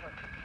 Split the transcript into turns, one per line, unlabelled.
Yeah.